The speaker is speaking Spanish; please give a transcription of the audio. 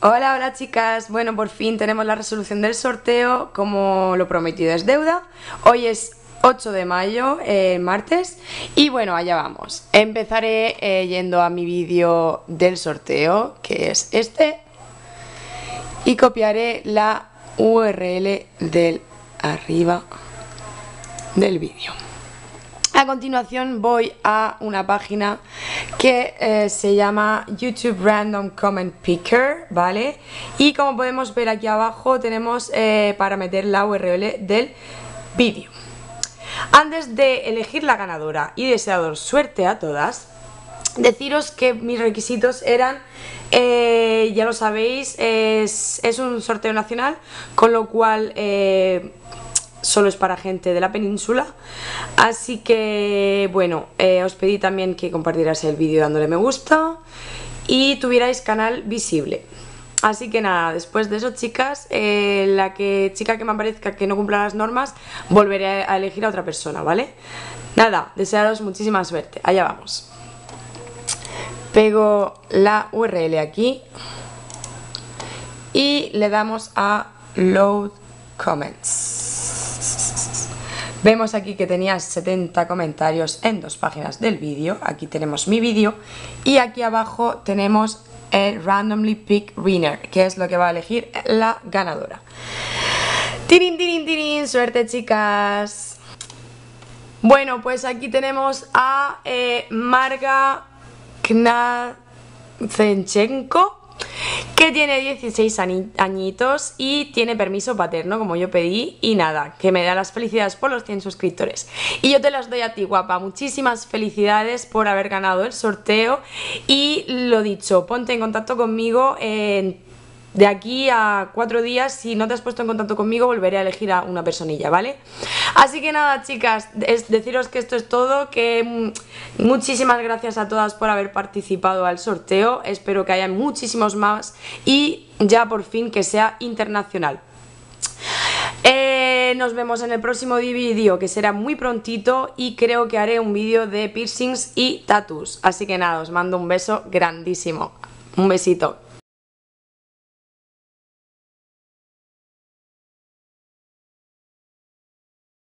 Hola, hola chicas. Bueno, por fin tenemos la resolución del sorteo, como lo prometido es deuda. Hoy es 8 de mayo, eh, martes, y bueno, allá vamos. Empezaré eh, yendo a mi vídeo del sorteo, que es este, y copiaré la URL del arriba del vídeo. A continuación voy a una página que eh, se llama YouTube Random Comment Picker, ¿vale? Y como podemos ver aquí abajo tenemos eh, para meter la URL del vídeo. Antes de elegir la ganadora y desearos suerte a todas, deciros que mis requisitos eran, eh, ya lo sabéis, es, un sorteo nacional, con lo cual solo es para gente de la península. Así que bueno eh, os pedí también que compartierais el vídeo dándole me gusta y tuvierais canal visible. Así que nada, después de eso chicas eh, la que chica que me parezca que no cumpla las normas volveré a elegir a otra persona, ¿vale? nada, desearos muchísima suerte, allá vamos. Pego la URL aquí y le damos a load comments Vemos aquí que tenía 70 comentarios en dos páginas del vídeo. Aquí tenemos mi vídeo. Y aquí abajo tenemos el Randomly Pick Winner, que es lo que va a elegir la ganadora. ¡Tirin, tirin, tirin! ¡Suerte, chicas! Bueno, pues aquí tenemos a eh, Marga Knazenchenko que tiene 16 añitos y tiene permiso paterno, como yo pedí, y nada, que me da las felicidades por los 100 suscriptores. Y yo te las doy a ti, guapa, muchísimas felicidades por haber ganado el sorteo y lo dicho, ponte en contacto conmigo en de aquí a cuatro días, si no te has puesto en contacto conmigo, volveré a elegir a una personilla, ¿vale? Así que nada, chicas, es deciros que esto es todo, que mm, muchísimas gracias a todas por haber participado al sorteo, espero que haya muchísimos más y ya por fin que sea internacional. Eh, nos vemos en el próximo vídeo que será muy prontito y creo que haré un vídeo de piercings y tattoos. Así que nada, os mando un beso grandísimo. Un besito.